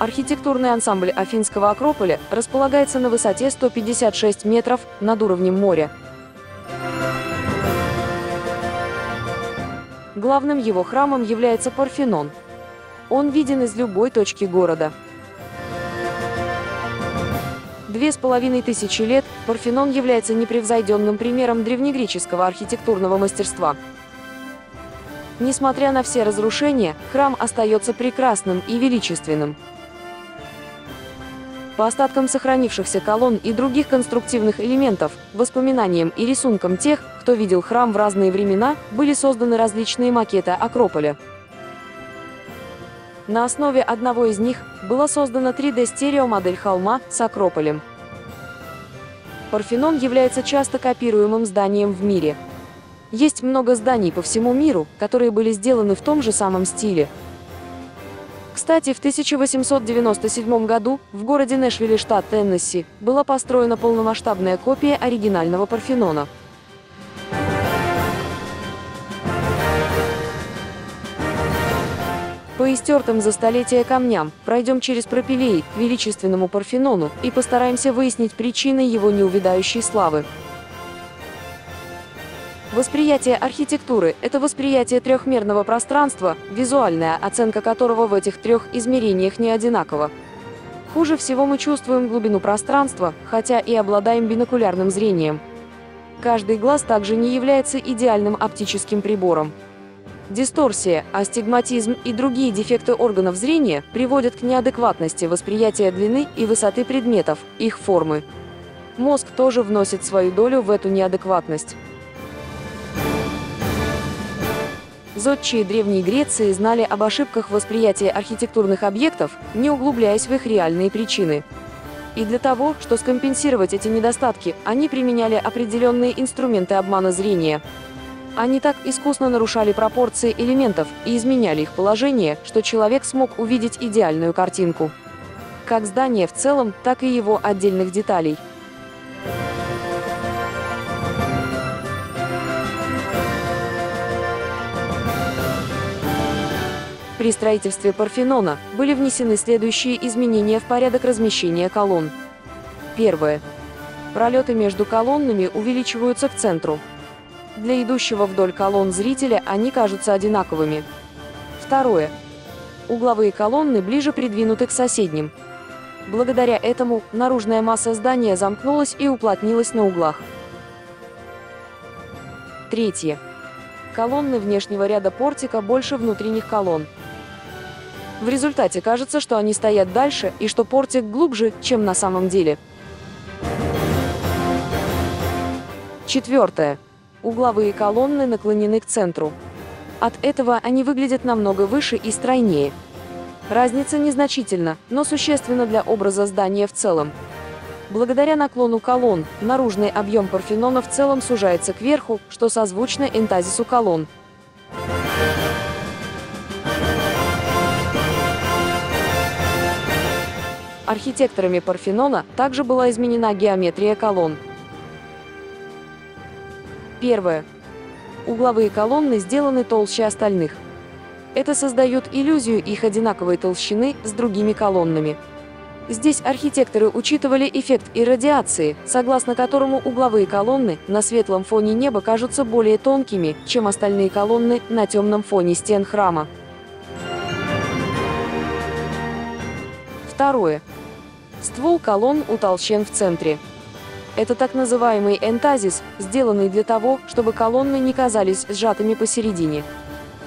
Архитектурный ансамбль Афинского Акрополя располагается на высоте 156 метров над уровнем моря. Главным его храмом является Парфенон. Он виден из любой точки города. Две с половиной тысячи лет Парфенон является непревзойденным примером древнегреческого архитектурного мастерства. Несмотря на все разрушения, храм остается прекрасным и величественным. По остаткам сохранившихся колонн и других конструктивных элементов, воспоминаниям и рисункам тех, кто видел храм в разные времена, были созданы различные макеты Акрополя. На основе одного из них была создана 3D-стереомодель холма с Акрополем. Парфенон является часто копируемым зданием в мире. Есть много зданий по всему миру, которые были сделаны в том же самом стиле, кстати, в 1897 году в городе Нэшвилле, штат Теннесси, была построена полномасштабная копия оригинального Парфенона. По истертым за столетия камням пройдем через пропилеи к величественному Парфенону и постараемся выяснить причины его неувидающей славы. Восприятие архитектуры – это восприятие трехмерного пространства, визуальная оценка которого в этих трех измерениях не одинакова. Хуже всего мы чувствуем глубину пространства, хотя и обладаем бинокулярным зрением. Каждый глаз также не является идеальным оптическим прибором. Дисторсия, астигматизм и другие дефекты органов зрения приводят к неадекватности восприятия длины и высоты предметов, их формы. Мозг тоже вносит свою долю в эту неадекватность. Зодчие Древней Греции знали об ошибках восприятия архитектурных объектов, не углубляясь в их реальные причины. И для того, чтобы скомпенсировать эти недостатки, они применяли определенные инструменты обмана зрения. Они так искусно нарушали пропорции элементов и изменяли их положение, что человек смог увидеть идеальную картинку. Как здание в целом, так и его отдельных деталей – При строительстве Парфенона были внесены следующие изменения в порядок размещения колонн. Первое. Пролеты между колоннами увеличиваются к центру. Для идущего вдоль колонн зрителя они кажутся одинаковыми. Второе. Угловые колонны ближе придвинуты к соседним. Благодаря этому наружная масса здания замкнулась и уплотнилась на углах. Третье. Колонны внешнего ряда портика больше внутренних колонн. В результате кажется, что они стоят дальше и что портик глубже, чем на самом деле. Четвертое. Угловые колонны наклонены к центру. От этого они выглядят намного выше и стройнее. Разница незначительна, но существенна для образа здания в целом. Благодаря наклону колонн, наружный объем Парфенона в целом сужается кверху, что созвучно энтазису колонн. Архитекторами Парфенона также была изменена геометрия колонн. Первое. Угловые колонны сделаны толще остальных. Это создает иллюзию их одинаковой толщины с другими колоннами. Здесь архитекторы учитывали эффект иррадиации, согласно которому угловые колонны на светлом фоне неба кажутся более тонкими, чем остальные колонны на темном фоне стен храма. Второе. Ствол колонн утолщен в центре. Это так называемый энтазис, сделанный для того, чтобы колонны не казались сжатыми посередине.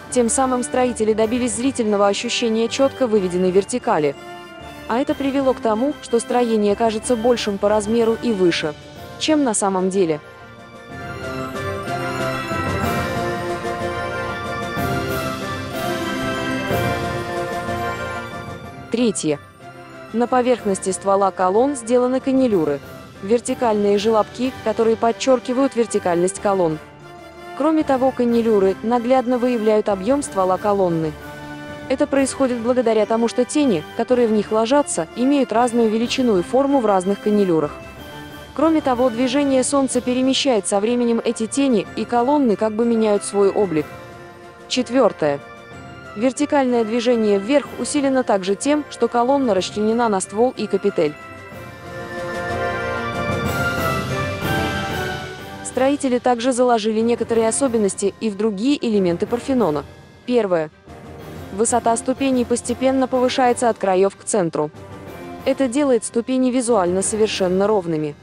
Тем самым строители добились зрительного ощущения четко выведенной вертикали. А это привело к тому, что строение кажется большим по размеру и выше, чем на самом деле. Третье. На поверхности ствола колонн сделаны канилюры – вертикальные желобки, которые подчеркивают вертикальность колонн. Кроме того, канилюры наглядно выявляют объем ствола колонны. Это происходит благодаря тому, что тени, которые в них ложатся, имеют разную величину и форму в разных канилюрах. Кроме того, движение Солнца перемещает со временем эти тени, и колонны как бы меняют свой облик. Четвертое. Вертикальное движение вверх усилено также тем, что колонна расчленена на ствол и капитель. Строители также заложили некоторые особенности и в другие элементы Парфенона. Первое. Высота ступеней постепенно повышается от краев к центру. Это делает ступени визуально совершенно ровными.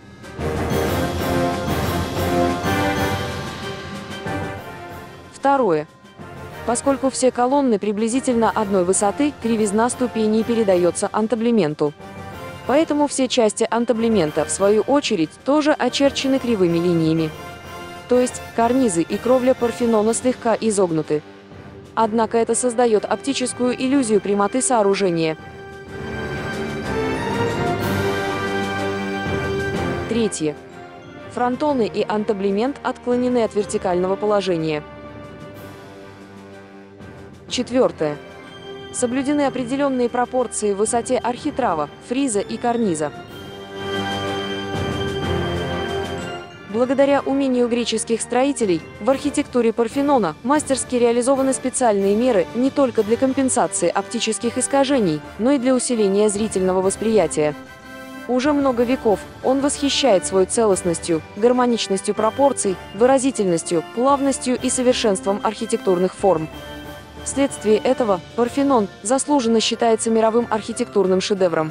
Второе. Поскольку все колонны приблизительно одной высоты, кривизна ступеней передается антаблементу. Поэтому все части антаблемента, в свою очередь, тоже очерчены кривыми линиями. То есть карнизы и кровля Парфенона слегка изогнуты. Однако это создает оптическую иллюзию прямоты сооружения. Третье. Фронтоны и антаблемент отклонены от вертикального положения. Четвертое. Соблюдены определенные пропорции в высоте архитрава, фриза и карниза. Благодаря умению греческих строителей, в архитектуре Парфенона мастерски реализованы специальные меры не только для компенсации оптических искажений, но и для усиления зрительного восприятия. Уже много веков он восхищает свою целостностью, гармоничностью пропорций, выразительностью, плавностью и совершенством архитектурных форм. Вследствие этого Парфенон заслуженно считается мировым архитектурным шедевром.